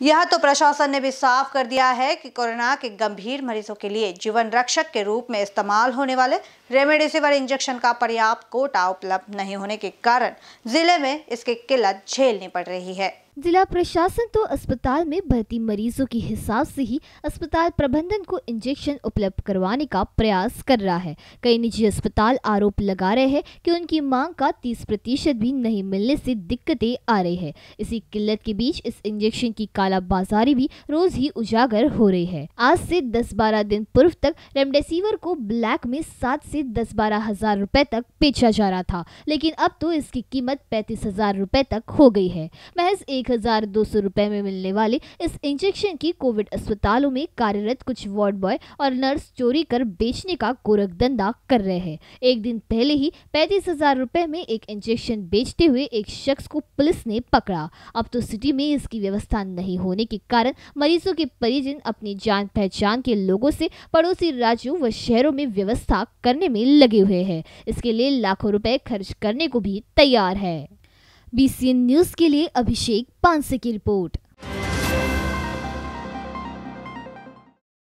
यह तो प्रशासन ने भी साफ़ कर दिया है कि कोरोना के गंभीर मरीजों के लिए जीवन रक्षक के रूप में इस्तेमाल होने वाले रेमडेसिविर इंजेक्शन का पर्याप्त कोटा उपलब्ध नहीं होने के कारण ज़िले में इसकी किल्लत झेलनी पड़ रही है। जिला प्रशासन तो अस्पताल में भर्ती मरीजों के हिसाब से ही अस्पताल प्रबंधन को इंजेक्शन उपलब्ध करवाने का प्रयास कर रहा है। कई निजी अस्पताल आरोप लगा रहे हैं कि उनकी मांग का 30 प्रतिशत भी नहीं मिलने से दिक्कतें आ रही है। इसी किल्लत के बीच इस इंजेक्शन की कालाबाजारी भी रोज ही उजागर हो रही है। आज से 10-12 दिन पूर्व तक रेमडेसिविर को ब्लैक में सात से दस बारह हज़ार रूपए तक बेचा जा रहा था, लेकिन अब तो इसकी कीमत पैंतीस हज़ार रूपए तक हो गई है। महज एक एक हज़ार दो सौ रुपए में मिलने वाले इस इंजेक्शन की कोविड अस्पतालों में कार्यरत कुछ वार्ड बॉय और नर्स चोरी कर बेचने का गोरख धंधा कर रहे हैं। एक दिन पहले ही पैंतीस हज़ार रुपए में एक इंजेक्शन बेचते हुए एक शख्स को पुलिस ने पकड़ा। अब तो सिटी में इसकी व्यवस्था नहीं होने के कारण मरीजों के परिजन अपनी जान पहचान के लोगों से पड़ोसी राज्यों व शहरों में व्यवस्था करने में लगे हुए हैं। इसके लिए लाखों रुपए खर्च करने को भी तैयार है। बीसीएन न्यूज़ के लिए अभिषेक पांसे की रिपोर्ट।